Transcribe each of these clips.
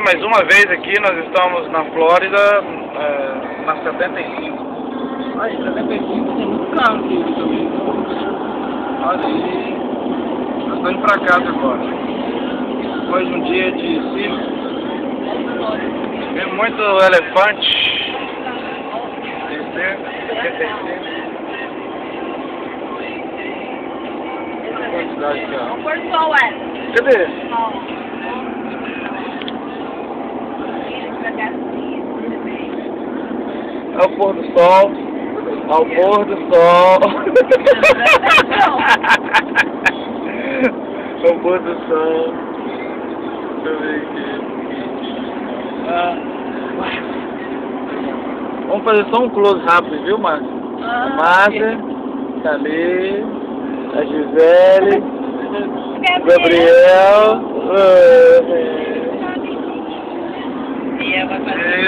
mais uma vez aqui, nós estamos na Flórida, é, na 75. Aí, 75 tem muito carro aqui também. Olha aí. Nós estamos indo pra casa agora. Depois de um dia de circo. Tem muito elefante. 75. Quantidade de carro. É. Cadê? É o pôr do sol. Ao pôr do sol. É o pôr do sol. Deixa eu ver aqui. Ah. Vamos fazer só um close rápido, viu, Márcia? A Márcia, ali, a Gisele, o Gabriel.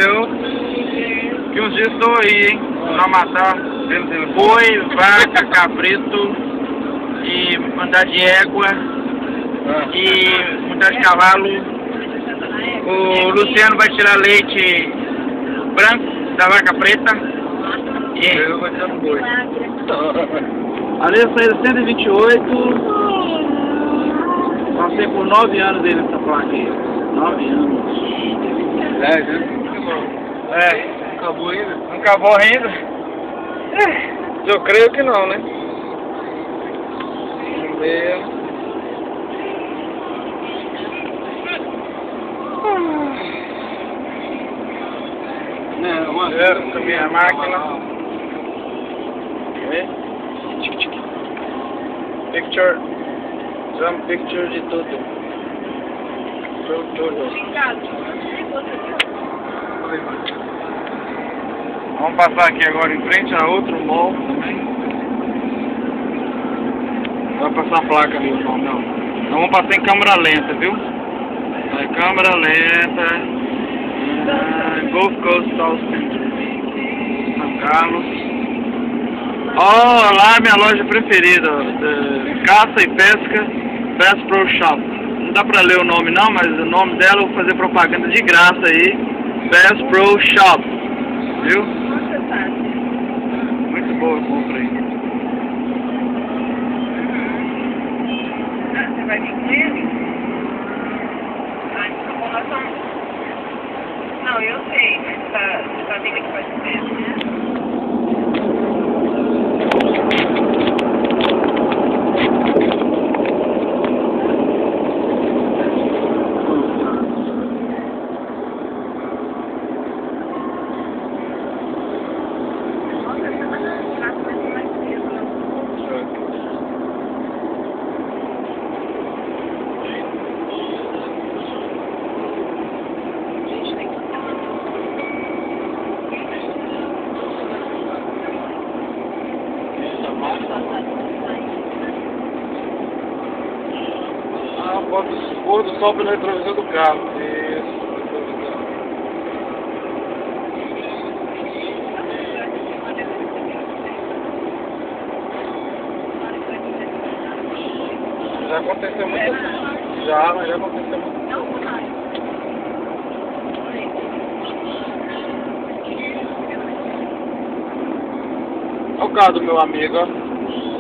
Eu. Que uns dias estou aí, hein? Pra matar boi, vaca, cabrito e andar de égua e montar de cavalo. O Luciano vai tirar leite branco da vaca preta. E Eu vou tirar no boi. Ali eu saí do 128. Passei por 9 anos dele nessa placa aí. 9 anos. 10, né? É. Acabou ainda? Não acabou ainda? É, eu creio que não, né? Vamos ver. Né, uma É, com a minha máquina. Vê? Picture. Drum picture de tudo. Tudo, tudo. Vamos passar aqui agora em frente a outro mall também. Vai passar a placa ali, não. Então vamos passar em câmera lenta, viu? Vai, câmera lenta. Ah, Gulf Coast Center. São Carlos. Oh, lá minha loja preferida, caça e pesca, Bass Pro Shop. Não dá pra ler o nome não, mas o nome dela eu vou fazer propaganda de graça aí. Bass Pro Shop. Viu? Boa compra. Você vai vir com ele? Ah, então. Não, eu sei, mas tá, tá que vai ser, né? Nossa, essa vai dar mais cedo, né? Gente, tem que Ah, bota o pôr do sol pelo retrovisor do carro. Isso. Já aconteceu muito. Já, mas já aconteceu muito. Olha o carro do meu amigo, ó.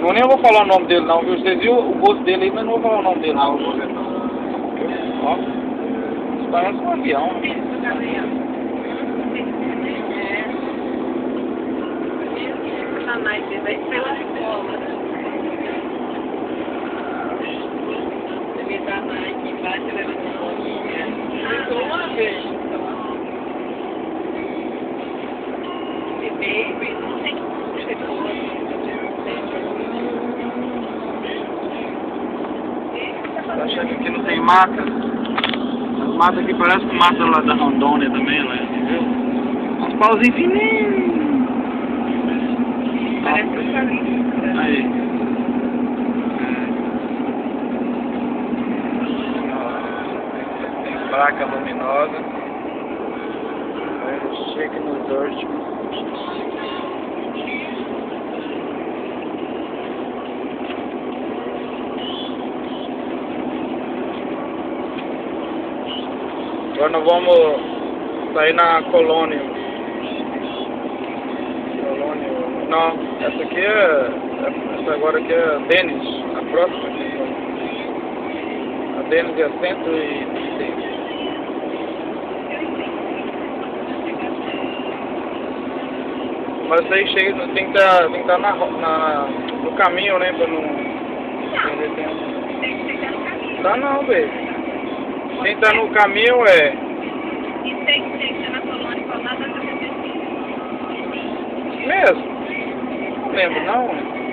Não nem vou falar o nome dele não, viu? Vocês viram o gosto dele aí, mas não vou falar o nome dele não. Ó. Isso parece um avião. né? Tá mais, vai ser pela escola. Devia estar mais aqui embaixo, leva uma bolinha. Só uma vez. Bebê, não tem Tá achando que aqui não tem mata? As matas aqui parecem com mata lá da Rondônia também, lá, viu? Uns pauzinhos fininhos. Parece um palito. Aí. Placa luminosa. Chega no dirt. Agora nós vamos sair na colônia. Colônia. Não, essa aqui é. Essa agora aqui é Denis. A próxima aqui. A Denis é 106. Mas aí chega, tem que que estar na, na, no caminho, né? Pra não perder tempo. Tem que chegar no caminho. Tá não, velho. Quem tá no caminho é. Mesmo? Não lembro não.